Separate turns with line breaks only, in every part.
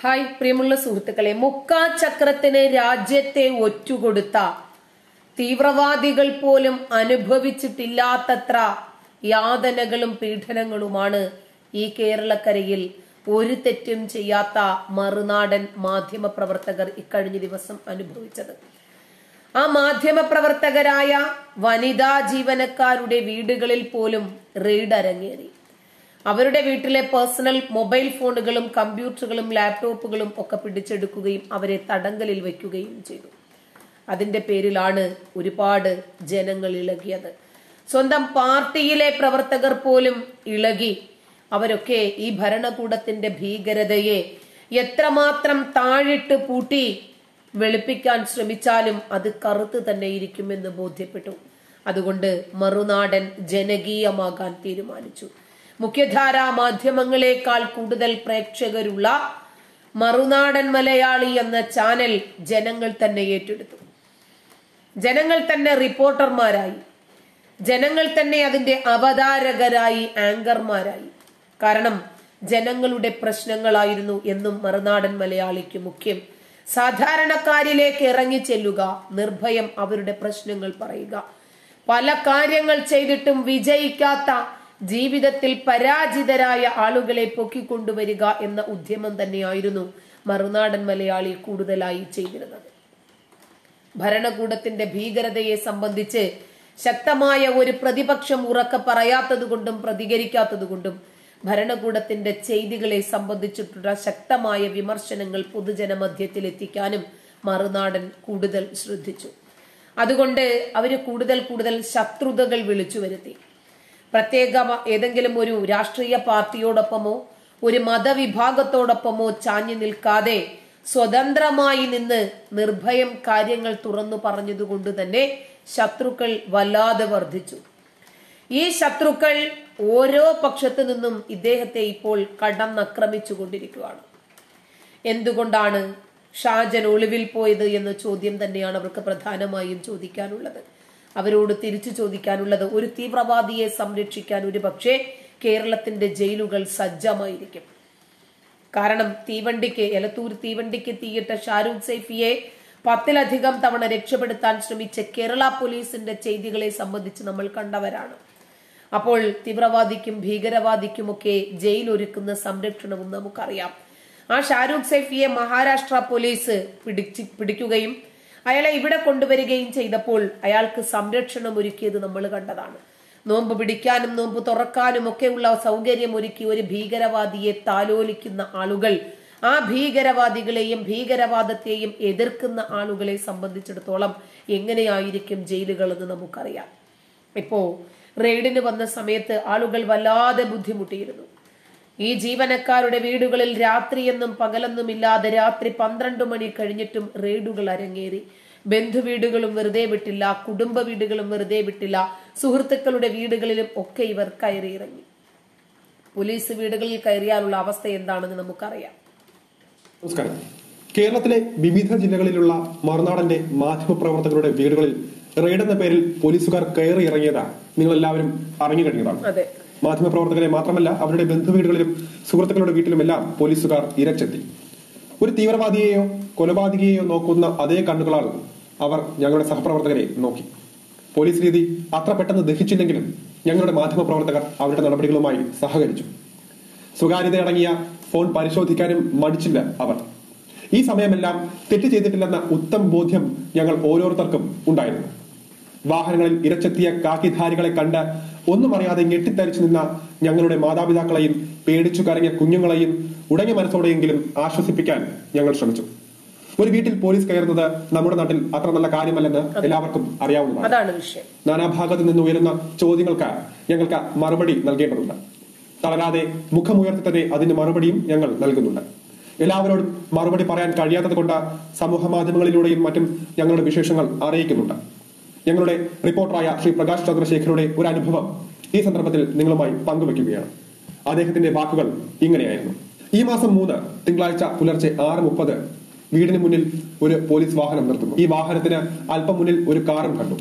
Hi പ്രിയമുള്ള സുഹൃത്തുക്കളെ. മുക്കാ ചക്രത്തിന് രാജ്യത്തെ ഒറ്റുകൊടുത്ത തീവ്രവാദികൾ പോലും അനുഭവിച്ചിട്ടില്ലാത്തത്ര യാതനകളും പീഡനങ്ങളുമാണ് ഈ കേരളക്കരയിൽ ഒരു തെറ്റും ചെയ്യാത്ത മറുനാടൻ മാധ്യമ പ്രവർത്തകർ ഇക്കഴിഞ്ഞ ദിവസം അനുഭവിച്ചത്. ആ മാധ്യമ പ്രവർത്തകരായ വനിതാ ജീവനക്കാരുടെ വീടുകളിൽ പോലും റെയ്ഡ് അരങ്ങേറി അവരുടെ വീട്ടിലെ പേഴ്സണൽ മൊബൈൽ ഫോണുകളും കമ്പ്യൂട്ടറുകളും ലാപ്ടോപ്പുകളും ഒക്കെ പിടിച്ചെടുക്കുകയും അവരെ തടങ്കലിൽ വയ്ക്കുകയും ചെയ്തു. അതിന്റെ പേരിലാണ് ഒരുപാട് ജനങ്ങൾ ഇളകിയത്. സ്വന്തം പാർട്ടിയിലെ പ്രവർത്തകർ പോലും ഇളകി അവരൊക്കെ ഈ ഭരണകൂടത്തിന്റെ ഭീകരതയെ എത്രമാത്രം താഴിട്ട് പൂട്ടി വെളുപ്പിക്കാൻ ശ്രമിച്ചാലും അത് കറുത്ത് തന്നെ ഇരിക്കുമെന്ന് ബോധ്യപ്പെട്ടു. അതുകൊണ്ട് മറുനാടൻ ജനകീയമാകാൻ തീരുമാനിച്ചു. മുഖ്യധാരാ മാധ്യമങ്ങളെക്കാൾ കൂടുതൽ പ്രേക്ഷകരുള്ള മറുനാടൻ മലയാളി എന്ന ചാനൽ ജനങ്ങൾ തന്നെ ഏറ്റെടുത്തു. ജനങ്ങൾ തന്നെ റിപ്പോർട്ടർമാരായി. ജനങ്ങൾ തന്നെ അതിന്റെ അവതാരകരായി ആങ്കർമാരായി. കാരണം ജനങ്ങളുടെ പ്രശ്നങ്ങളായിരുന്നു എന്നും മറുനാടൻ മലയാളിക്ക് മുഖ്യം. സാധാരണക്കാരിലേക്ക് ഇറങ്ങി ചെല്ലുക നിർഭയം അവരുടെ പ്രശ്നങ്ങൾ പറയുക. പല കാര്യങ്ങൾ ചെയ്തിട്ടും വിജയിക്കാത്ത ജീവിതത്തിൽ പരാജിതരായ ആളുകളെ പൊക്കിക്കൊണ്ടുവരിക എന്ന ഉദ്യമം തന്നെയായിരുന്നു മറുനാടൻ മലയാളി കൂടുതലായി ചെയ്തിരുന്നത്. ഭരണകൂടത്തിന്റെ ഭീകരതയെ സംബന്ധിച്ച് ശക്തമായ ഒരു പ്രതിപക്ഷം ഉറക്കെ പറയാത്തതുകൊണ്ടും പ്രതികരിക്കാത്തതുകൊണ്ടും ഭരണകൂടത്തിന്റെ ചെയ്തികളെ സംബന്ധിച്ചിട്ടുള്ള ശക്തമായ വിമർശനങ്ങൾ പൊതുജനമധ്യത്തിൽ എത്തിക്കാനും മറുനാടൻ കൂടുതൽ ശ്രദ്ധിച്ചു. അതുകൊണ്ട് അവർ കൂടുതൽ കൂടുതൽ ശത്രുതകൾ വിളിച്ചു വരുത്തി പ്രത്യേക ഏതെങ്കിലും ഒരു രാഷ്ട്രീയ പാർട്ടിയോടൊപ്പമോ ഒരു മതവിഭാഗത്തോടൊപ്പമോ ചാഞ്ഞു നിൽക്കാതെ സ്വതന്ത്രമായി നിന്ന് നിർഭയം കാര്യങ്ങൾ തുറന്നു പറഞ്ഞതുകൊണ്ട് തന്നെ ശത്രുക്കൾ വല്ലാതെ വർദ്ധിച്ചു. ഈ ശത്രുക്കൾ ഓരോ പക്ഷത്തു നിന്നും ഇദ്ദേഹത്തെ ഇപ്പോൾ കടന്നക്രമിച്ചു കൊണ്ടിരിക്കുകയാണ് എന്തുകൊണ്ടാണ് ഷാജൻ ഒളിവിൽ പോയത് എന്ന ചോദ്യം തന്നെയാണ് അവർക്ക് പ്രധാനമായും ചോദിക്കാനുള്ളത്. അവരോട് തിരിച്ചു ചോദിക്കാനുള്ളത് ഒരു തീവ്രവാദിയെ സംരക്ഷിക്കാൻ ഒരു പക്ഷേ കേരളത്തിന്റെ ജയിലുകൾ സജ്ജമായിരിക്കും. കാരണം തീവണ്ടിക്ക് എലത്തൂർ തീവണ്ടിക്ക് തീയിട്ട ഷാരൂഖ് സൈഫിയെ പത്തിലധികം തവണ രക്ഷപ്പെടുത്താൻ ശ്രമിച്ച കേരള പോലീസിന്റെ ചെയ്തികളെ സംബന്ധിച്ച് നമ്മൾ കണ്ടവരാണ്. അപ്പോൾ തീവ്രവാദിക്കും ഭീകരവാദിക്കുമൊക്കെ ജയിൽ ഒരുക്കുന്ന സംരക്ഷണവും നമുക്കറിയാം. ആ ഷാരൂഖ് സൈഫിയെ മഹാരാഷ്ട്ര പോലീസ് പിടിച്ച് പിടിക്കുകയും അയാളെ ഇവിടെ കൊണ്ടുവരികയും ചെയ്തപ്പോൾ അയാൾക്ക് സംരക്ഷണം ഒരുക്കിയത് നമ്മൾ കണ്ടതാണ്. നോമ്പ് പിടിക്കാനും നോമ്പ് തുറക്കാനും ഒക്കെയുള്ള സൗകര്യം ഒരുക്കി ഒരു ഭീകരവാദിയെ താലോലിക്കുന്ന ആളുകൾ ആ ഭീകരവാദികളെയും ഭീകരവാദത്തെയും എതിർക്കുന്ന ആളുകളെ സംബന്ധിച്ചിടത്തോളം എങ്ങനെയായിരിക്കും ജയിലുകളെന്ന് നമുക്കറിയാം. ഇപ്പോ റെയ്ഡിന് വന്ന സമയത്ത് ആളുകൾ വല്ലാതെ ബുദ്ധിമുട്ടിയിരുന്നു. ഈ ജീവനക്കാരുടെ വീടുകളിൽ രാത്രിയെന്നും പകലെന്നും ഇല്ലാതെ രാത്രി പന്ത്രണ്ട് മണി കഴിഞ്ഞിട്ടും റെയ്ഡുകൾ അരങ്ങേറി. ബന്ധുവീടുകളും വെറുതെ വിട്ടില്ല കുടുംബ വീടുകളും വെറുതെ വിട്ടില്ല സുഹൃത്തുക്കളുടെ വീടുകളിലും ഒക്കെ ഇവർ കയറിയിറങ്ങി. പോലീസ് വീടുകളിൽ കയറിയാലുള്ള അവസ്ഥ എന്താണെന്ന് നമുക്കറിയാം.
നമസ്കാരം. കേരളത്തിലെ വിവിധ ജില്ലകളിലുള്ള മറുനാടന്റെ മാധ്യമപ്രവർത്തകരുടെ വീടുകളിൽ റെയ്ഡ് എന്ന പേരിൽ പോലീസുകാർ കയറി ഇറങ്ങിയതാണ് നിങ്ങൾ എല്ലാവരും അറിഞ്ഞു കഴിഞ്ഞതാണ്?
അതെ.
മാധ്യമപ്രവർത്തകരെ മാത്രമല്ല അവരുടെ ബന്ധുവീടുകളിലും സുഹൃത്തുക്കളുടെ വീട്ടിലുമെല്ലാം പോലീസുകാർ ഇരച്ചെത്തി. ഒരു തീവ്രവാദിയെയോ കൊലപാതകിയെയോ നോക്കുന്ന അതേ കണ്ണുകളാൽ അവർ ഞങ്ങളുടെ സഹപ്രവർത്തകരെ നോക്കി. പോലീസ് രീതി അത്ര പെട്ടെന്ന് ദഹിച്ചില്ലെങ്കിലും ഞങ്ങളുടെ മാധ്യമപ്രവർത്തകർ അവരുടെ നടപടികളുമായി സഹകരിച്ചു. സ്വകാര്യതയടങ്ങിയ ഫോൺ പരിശോധിക്കാനും മടിച്ചില്ല അവർ. ഈ സമയമെല്ലാം തെറ്റ് ചെയ്തിട്ടില്ലെന്ന ഉത്തം ബോധ്യം ഞങ്ങൾ ഓരോരുത്തർക്കും ഉണ്ടായിരുന്നു. വാഹനങ്ങളിൽ ഇരച്ചെത്തിയ കാക്കിധാരികളെ കണ്ട് ഒന്നും അറിയാതെ ഞെട്ടിത്തരിച്ചു നിന്ന ഞങ്ങളുടെ മാതാപിതാക്കളെയും പേടിച്ചു കരങ്ങിയ കുഞ്ഞുങ്ങളെയും ഉടങ്ങിയ മനസ്സോടെയെങ്കിലും ആശ്വസിപ്പിക്കാൻ ഞങ്ങൾ ശ്രമിച്ചു. ഒരു വീട്ടിൽ പോലീസ് കയറുന്നത് നമ്മുടെ നാട്ടിൽ അത്ര നല്ല കാര്യമല്ലെന്ന് എല്ലാവർക്കും അറിയാവുന്നതാണ്. നാനാഭാഗത്തു നിന്ന് ഉയരുന്ന ചോദ്യങ്ങൾക്ക് ഞങ്ങൾക്ക് മറുപടി നൽകേണ്ടതുണ്ട്. തളരാതെ മുഖമുയർത്തി തന്നെ അതിന് മറുപടിയും ഞങ്ങൾ നൽകുന്നുണ്ട്. എല്ലാവരോടും മറുപടി പറയാൻ കഴിയാത്തത് കൊണ്ട് സമൂഹ മാധ്യമങ്ങളിലൂടെയും മറ്റും ഞങ്ങളുടെ വിശേഷങ്ങൾ അറിയിക്കുന്നുണ്ട്. ഞങ്ങളുടെ റിപ്പോർട്ടറായ ശ്രീ പ്രകാശ് ചന്ദ്രശേഖരുടെ ഒരു അനുഭവം ഈ സന്ദർഭത്തിൽ നിങ്ങളുമായി പങ്കുവെക്കുകയാണ് അദ്ദേഹത്തിന്റെ വാക്കുകൾ ഇങ്ങനെയായിരുന്നു. ഈ മാസം മൂന്ന് തിങ്കളാഴ്ച പുലർച്ചെ ആറ് മുപ്പത് വീടിന് മുന്നിൽ ഒരു പോലീസ് വാഹനം നിർത്തുന്നു. ഈ വാഹനത്തിന് അല്പം മുന്നിൽ ഒരു കാറും കണ്ടു.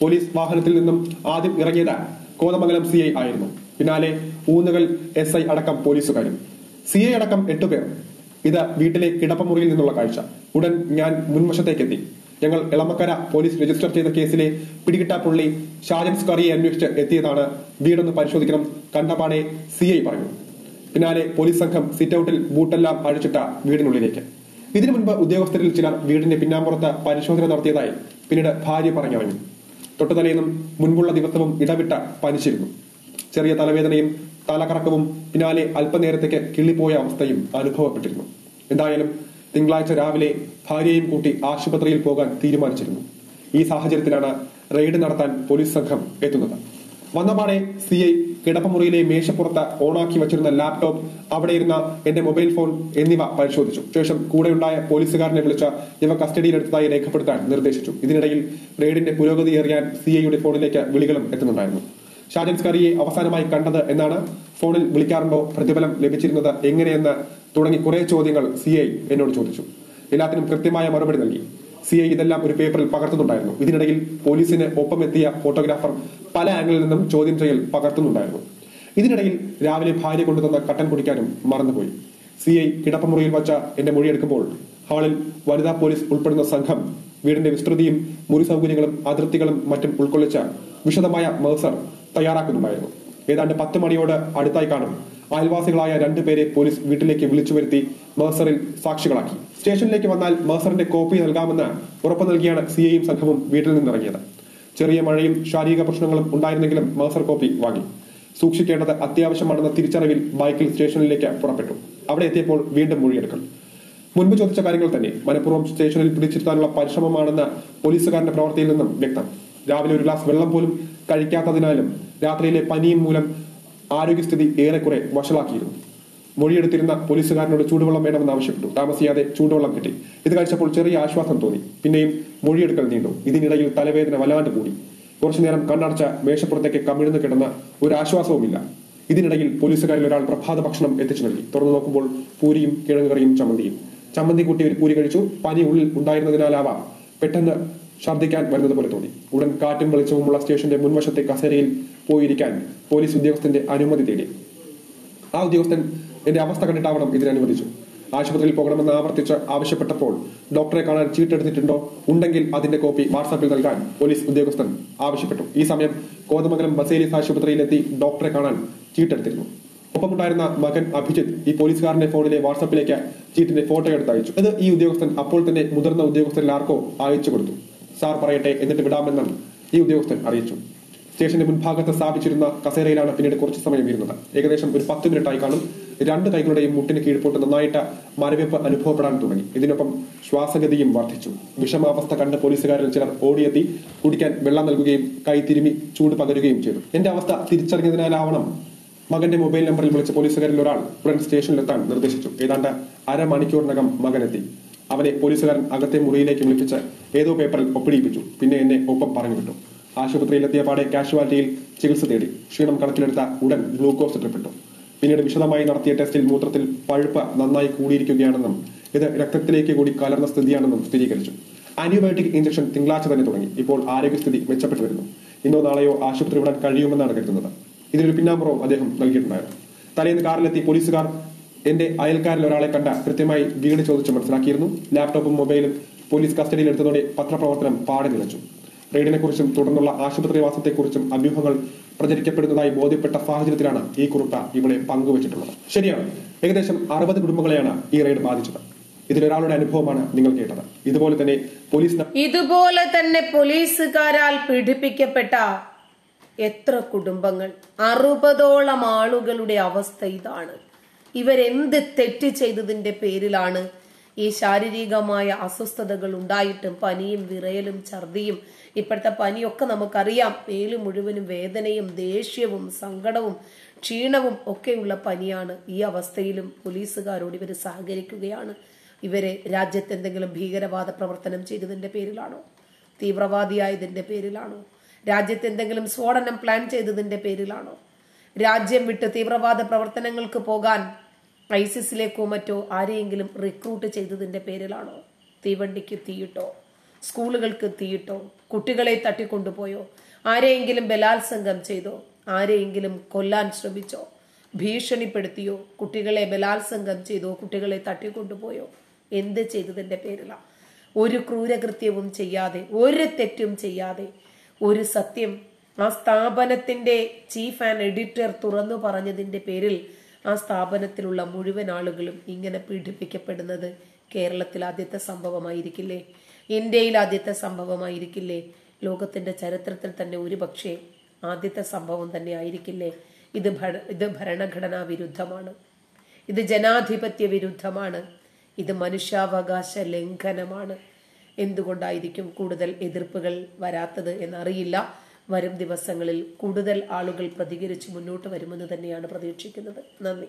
പോലീസ് വാഹനത്തിൽ നിന്നും ആദ്യം ഇറങ്ങിയത് കോതമംഗലം സി ഐ ആയിരുന്നു. പിന്നാലെ ഊന്നുകൾ എസ് ഐ അടക്കം പോലീസുകാരും. സി ഐ അടക്കം എട്ടുപേർ. ഇത് വീട്ടിലെ കിടപ്പമുറിയിൽ നിന്നുള്ള കാഴ്ച. ഉടൻ ഞാൻ മുൻവശത്തേക്കെത്തി. ഞങ്ങൾ എളമക്കര പോലീസ് രജിസ്റ്റർ ചെയ്ത കേസിലെ പിടികിട്ടാപ്പുള്ളി ഷാജൻ സ്കറിയെ അന്വേഷിച്ച് എത്തിയതാണ്. വീടൊന്ന് പരിശോധിക്കണം. കണ്ടപാടെ സി ഐ പറഞ്ഞു. പിന്നാലെ പോലീസ് സംഘം സിറ്റൌട്ടിൽ ബൂട്ടെല്ലാം അഴിച്ചിട്ട വീടിനുള്ളിലേക്ക്. ഇതിനു മുൻപ് ഉദ്യോഗസ്ഥരിൽ ചിലർ വീടിന്റെ പിന്നാമ്പുറത്ത് പരിശോധന നടത്തിയതായി പിന്നീട് ഭാര്യ പറഞ്ഞു തൊട്ടുതലേന്നും മുൻപുള്ള ദിവസവും ഇടവിട്ട പനിച്ചിരുന്നു. ചെറിയ തലവേദനയും തലകറക്കവും പിന്നാലെ അല്പനേരത്തേക്ക് കിള്ളിപ്പോയ അവസ്ഥയും അനുഭവപ്പെട്ടിരുന്നു. എന്തായാലും തിങ്കളാഴ്ച രാവിലെ ഭാര്യയും കൂട്ടി ആശുപത്രിയിൽ പോകാൻ തീരുമാനിച്ചിരുന്നു. ഈ സാഹചര്യത്തിലാണ് റെയ്ഡ് നടത്താൻ പോലീസ് സംഘം എത്തുന്നത്. വന്നപാടെ സി ഐ കിടപ്പമുറിയിലെ മേശപ്പുറത്ത് ഓണാക്കി വച്ചിരുന്ന ലാപ്ടോപ്പ് അവിടെ ഇരുന്ന എന്റെ മൊബൈൽ ഫോൺ എന്നിവ പരിശോധിച്ചു. ശേഷം കൂടെയുണ്ടായ പോലീസുകാരനെ വിളിച്ച ഇവ കസ്റ്റഡിയിലെടുത്തതായി രേഖപ്പെടുത്താൻ നിർദ്ദേശിച്ചു. ഇതിനിടയിൽ റെയ്ഡിന്റെ പുരോഗതി അറിയാൻ സി ഐയുടെ ഫോണിലേക്ക് വിളികളും എത്തുന്നുണ്ടായിരുന്നു. ഷാജൻ കറിയെ അവസാനമായി കണ്ടത് എന്നാണ് ഫോണിൽ വിളിക്കാറുണ്ടോ പ്രതിഫലം ലഭിച്ചിരുന്നത് എങ്ങനെയെന്ന് തുടങ്ങി കുറെ ചോദ്യങ്ങൾ സി ഐ എന്നോട് ചോദിച്ചു. എല്ലാത്തിനും കൃത്യമായ മറുപടി നൽകി. സി ഐ ഇതെല്ലാം ഒരു പേപ്പറിൽ പകർത്തുന്നുണ്ടായിരുന്നു. ഇതിനിടയിൽ പോലീസിന് ഒപ്പമെത്തിയ ഫോട്ടോഗ്രാഫർ പല ആംഗിളിൽ നിന്നും ചോദ്യം ചെയ്യൽ പകർത്തുന്നുണ്ടായിരുന്നു. ഇതിനിടയിൽ രാവിലെ ഭാര്യ കൊണ്ടുതന്ന കട്ടൻ കുടിക്കാനും മറന്നുപോയി. സി ഐ കിടപ്പമുറിയിൽ വച്ച എന്റെ മൊഴിയെടുക്കുമ്പോൾ ഹാളിൽ വനിതാ പോലീസ് ഉൾപ്പെടുന്ന സംഘം വീടിന്റെ വിസ്തൃതിയും മുറി സൗകര്യങ്ങളും അതിർത്തികളും മറ്റും ഉൾക്കൊള്ളിച്ച വിശദമായ മേസർ തയ്യാറാക്കുന്നുണ്ടായിരുന്നു. ഏതാണ്ട് പത്ത് മണിയോട് അടുത്തായി കാണും. അയൽവാസികളായ രണ്ടുപേരെ പോലീസ് വീട്ടിലേക്ക് വിളിച്ചു വരുത്തി മേഴ്സറിൽ സാക്ഷികളാക്കി. സ്റ്റേഷനിലേക്ക് വന്നാൽ മേഴ്സറിന്റെ കോപ്പി നൽകാമെന്ന് ഉറപ്പു നൽകിയാണ് സി ഐയും സംഘവും വീട്ടിൽ നിന്നിറങ്ങിയത്. ചെറിയ മഴയും ശാരീരിക പ്രശ്നങ്ങളും ഉണ്ടായിരുന്നെങ്കിലും മേസർ കോപ്പി വാങ്ങി. സൂക്ഷിക്കേണ്ടത് അത്യാവശ്യമാണെന്ന തിരിച്ചറിവിൽ ബൈക്കിൽ സ്റ്റേഷനിലേക്ക് പുറപ്പെട്ടു. അവിടെ എത്തിയപ്പോൾ വീണ്ടും മൊഴിയെടുക്കും മുൻപ് ചോദിച്ച കാര്യങ്ങൾ തന്നെ മനഃപൂർവം സ്റ്റേഷനിൽ പിടിച്ചിരുത്താനുള്ള പരിശ്രമമാണെന്ന് പോലീസുകാരന്റെ പ്രവർത്തിയിൽ നിന്നും വ്യക്തം. രാവിലെ ഒരു ഗ്ലാസ് വെള്ളം പോലും കഴിക്കാത്തതിനാലും രാത്രിയിലെ പനിയും മൂലം ആരോഗ്യസ്ഥിതി ഏറെക്കുറെ വഷളാക്കിയിരുന്നു. മൊഴിയെടുത്തിരുന്ന പോലീസുകാരനോട് ചൂടുവെള്ളം വേണമെന്ന് ആവശ്യപ്പെട്ടു. താമസിയാതെ ചൂടുവെള്ളം കിട്ടി. ഇത് കഴിച്ചപ്പോൾ ചെറിയ ആശ്വാസം തോന്നി. പിന്നെയും മൊഴിയെടുക്കൽ നീണ്ടു. ഇതിനിടയിൽ തലവേദന വല്ലാണ്ട് കൂടി. കുറച്ചുനേരം കണ്ണടച്ച മേശപ്പുറത്തേക്ക് കമിഴ്ന്നു കിടന്ന ഒരു ആശ്വാസവുമില്ല. ഇതിനിടയിൽ പോലീസുകാരിൽ ഒരാൾ പ്രഭാത ഭക്ഷണം എത്തിച്ചു നൽകി. തുറന്നു നോക്കുമ്പോൾ പൂരിയും കിഴങ്ങുകറിയും ചമ്മന്തിയും. ചമ്മന്തി കൂട്ടി ഒരു പൂരി കഴിച്ചു. പനി ഉള്ളിൽ ഉണ്ടായിരുന്നതിനാലാവാം പെട്ടെന്ന് ഛർദ്ദിക്കാൻ വരുന്നത് പോലെ തോന്നി. ഉടൻ കാറ്റും വെളിച്ചവുമുള്ള സ്റ്റേഷന്റെ മുൻവശത്തെ കസേരയിൽ പോയിരിക്കാൻ പോലീസ് ഉദ്യോഗസ്ഥന്റെ അനുമതി തേടി. ആ ഉദ്യോഗസ്ഥൻ എന്റെ അവസ്ഥ കണ്ടിട്ടാവണം ഇതിന് അനുവദിച്ചു. ആശുപത്രിയിൽ പോകണമെന്ന് ആവർത്തിച്ച് ആവശ്യപ്പെട്ടപ്പോൾ ഡോക്ടറെ കാണാൻ ചീട്ടെടുത്തിട്ടുണ്ടോ? ഉണ്ടെങ്കിൽ അതിന്റെ കോപ്പി വാട്സാപ്പിൽ നൽകാൻ പോലീസ് ഉദ്യോഗസ്ഥൻ ആവശ്യപ്പെട്ടു. ഈ സമയം കോതമംഗലം ബസേലിസ് ആശുപത്രിയിലെത്തി ഡോക്ടറെ കാണാൻ ചീട്ടെടുത്തിരുന്നു. ഒപ്പമുണ്ടായിരുന്ന മകൻ അഭിജിത്ത് ഈ പോലീസുകാരന്റെ ഫോണിലെ വാട്സാപ്പിലേക്ക് ചീറ്റിന്റെ ഫോട്ടോ എടുത്ത് അയച്ചു. ഇത് ഈ ഉദ്യോഗസ്ഥൻ അപ്പോൾ തന്നെ മുതിർന്ന ഉദ്യോഗസ്ഥരിൽ ആർക്കോ അയച്ചു കൊടുത്തു. സാർ പറയട്ടെ എന്നിട്ട് വിടാമെന്നും ഈ ഉദ്യോഗസ്ഥൻ അറിയിച്ചു. സ്റ്റേഷന്റെ മുൻഭാഗത്ത് സ്ഥാപിച്ചിരുന്ന കസേരയിലാണ് പിന്നീട് കുറച്ച് സമയം ഇരുന്നത്. ഏകദേശം ഒരു പത്ത് മിനിറ്റായി കാണും. രണ്ട് കൈകളുടെയും മുട്ടിന് കീഴ്പോട്ട് നന്നായിട്ട് മരവിപ്പ് അനുഭവപ്പെടാൻ തുടങ്ങി. ഇതിനൊപ്പം ശ്വാസഗതിയും വർദ്ധിച്ചു. വിഷമാവസ്ഥ കണ്ട് പോലീസുകാരിൽ ചിലർ ഓടിയെത്തി കുടിക്കാൻ വെള്ളം നൽകുകയും കൈ തിരുമി ചൂട് പകരുകയും ചെയ്തു. എന്റെ അവസ്ഥ തിരിച്ചറിഞ്ഞതിനാലാവണം മകന്റെ മൊബൈൽ നമ്പറിൽ വിളിച്ച പോലീസുകാരിൽ ഒരാൾ ഉടൻ സ്റ്റേഷനിലെത്താൻ നിർദ്ദേശിച്ചു. ഏതാണ്ട് അരമണിക്കൂറിനകം മകനെത്തി. അവനെ പോലീസുകാരൻ അകത്തെ മുറിയിലേക്ക് വിളിപ്പിച്ച് ഏതോ പേപ്പറിൽ ഒപ്പിടിയിപ്പിച്ചു. പിന്നെ എന്നെ ഒപ്പം പറഞ്ഞു വിട്ടു. ആശുപത്രിയിലെത്തിയ പാടെ കാഷ്വാലിറ്റിയിൽ ചികിത്സ തേടി. ക്ഷീണം കണക്കിലെടുത്ത ഉടൻ ഗ്ലൂക്കോസ് ഇട്ടപ്പെട്ടു പിന്നീട് വിശദമായി നടത്തിയ ടെസ്റ്റിൽ മൂത്രത്തിൽ പഴുപ്പ് നന്നായി കൂടിയിരിക്കുകയാണെന്നും ഇത് രക്തത്തിലേക്ക് കൂടി കലർന്ന സ്ഥിതിയാണെന്നും സ്ഥിരീകരിച്ചു. ആന്റിബയോട്ടിക് ഇഞ്ചക്ഷൻ തിങ്കളാഴ്ച തന്നെ തുടങ്ങി. ഇപ്പോൾ ആരോഗ്യസ്ഥിതി മെച്ചപ്പെട്ടു വരുന്നു. ഇന്നോ നാളെയോ ആശുപത്രി വിടാൻ കഴിയുമെന്നാണ് കരുതുന്നത്. ഇതിനൊരു പിന്നാമ്പുറവും അദ്ദേഹം നൽകിയിട്ടുണ്ടായിരുന്നു. തലേന്ന് കാറിലെത്തി പോലീസുകാർ എന്റെ അയൽക്കാരിൽ ഒരാളെ കണ്ട കൃത്യമായി വീട് ചോദിച്ച് മനസ്സിലാക്കിയിരുന്നു. ലാപ്ടോപ്പും മൊബൈലും പോലീസ് കസ്റ്റഡിയിൽ എടുത്തതോടെ പത്രപ്രവർത്തനം പാടെ നിലച്ചു. റെയ്ഡിനെ കുറിച്ചും തുടർന്നുള്ള ആശുപത്രിവാസത്തെക്കുറിച്ചും അഭ്യൂഹങ്ങൾ പ്രചരിക്കപ്പെടുന്നതായി ബോധ്യപ്പെട്ട സാഹചര്യത്തിലാണ് ഈ കുറിപ്പ് ഇവിടെ പങ്കുവച്ചിട്ടുള്ളത്. ശരിയാണ്. ഏകദേശം അറുപത് കുടുംബങ്ങളെയാണ് ഈ റെയ്ഡ് ബാധിച്ചത്. ഇതിലൊരാളുടെ അനുഭവമാണ് നിങ്ങൾ കേട്ടത്. ഇതുപോലെ തന്നെ പോലീസ്
ഇതുപോലെ തന്നെ പോലീസുകാരാൽ പീഡിപ്പിക്കപ്പെട്ട എത്ര കുടുംബങ്ങൾ? അറുപതോളം ആളുകളുടെ അവസ്ഥ ഇതാണ്. ഇവരെന്ത് തെറ്റ് ചെയ്തതിന്റെ പേരിലാണ് ഈ ശാരീരികമായ അസ്വസ്ഥതകൾ ഉണ്ടായിട്ടും പനിയും വിറയലും ഛർദിയും ഇപ്പോഴത്തെ പനിയൊക്കെ നമുക്കറിയാം. മേൽ മുഴുവനും വേദനയും ദേഷ്യവും സങ്കടവും ക്ഷീണവും ഒക്കെയുള്ള പനിയാണ് ഈ അവസ്ഥയിലും പോലീസുകാരോട് ഇവർ സഹകരിക്കുകയാണ്. ഇവരെ രാജ്യത്ത് എന്തെങ്കിലും ഭീകരവാദ പ്രവർത്തനം ചെയ്തതിന്റെ പേരിലാണോ? തീവ്രവാദിയായതിന്റെ പേരിലാണോ? രാജ്യത്ത് എന്തെങ്കിലും സ്ഫോടനം പ്ലാൻ ചെയ്തതിന്റെ പേരിലാണോ? രാജ്യം വിട്ട് തീവ്രവാദ പ്രവർത്തനങ്ങൾക്ക് പോകാൻ ഐസിസിലേക്കോ മറ്റോ ആരെയെങ്കിലും റിക്രൂട്ട് ചെയ്തതിന്റെ പേരിലാണോ? തീവണ്ടിക്ക് തീയിട്ടോ? സ്കൂളുകൾക്ക് തീയിട്ടോ കുട്ടികളെ തട്ടിക്കൊണ്ടുപോയോ ആരെയെങ്കിലും ബലാത്സംഗം ചെയ്തോ ആരെയെങ്കിലും കൊല്ലാൻ ശ്രമിച്ചോ ഭീഷണിപ്പെടുത്തിയോ കുട്ടികളെ ബലാത്സംഗം ചെയ്തോ കുട്ടികളെ തട്ടിക്കൊണ്ടുപോയോ? എന്ത് ചെയ്തതിന്റെ പേരിലാണ് ഒരു ക്രൂരകൃത്യവും ചെയ്യാതെ ഒരു തെറ്റും ചെയ്യാതെ ഒരു സത്യം ആ സ്ഥാപനത്തിന്റെ ചീഫ് ആൻഡ് എഡിറ്റർ തുറന്നു പറഞ്ഞതിന്റെ പേരിൽ ആ സ്ഥാപനത്തിലുള്ള മുഴുവൻ ആളുകളും ഇങ്ങനെ പീഡിപ്പിക്കപ്പെടുന്നത് കേരളത്തിൽ ആദ്യത്തെ സംഭവമായിരിക്കില്ലേ? ഇന്ത്യയിൽ ആദ്യത്തെ സംഭവമായിരിക്കില്ലേ? ലോകത്തിന്റെ ചരിത്രത്തിൽ തന്നെ ഒരുപക്ഷെ ആദ്യത്തെ സംഭവം തന്നെ ആയിരിക്കില്ലേ? ഇത് ഇത് ഭരണഘടനാ വിരുദ്ധമാണ്. ഇത് ജനാധിപത്യ വിരുദ്ധമാണ്. ഇത് മനുഷ്യാവകാശ ലംഘനമാണ്. എന്തുകൊണ്ടായിരിക്കും കൂടുതൽ എതിർപ്പുകൾ വരാത്തത് എന്നറിയില്ല. വരും ദിവസങ്ങളിൽ കൂടുതൽ ആളുകൾ പ്രതികരിച്ച് മുന്നോട്ട് വരുമെന്ന് തന്നെയാണ് പ്രതീക്ഷിക്കുന്നത്. നന്ദി.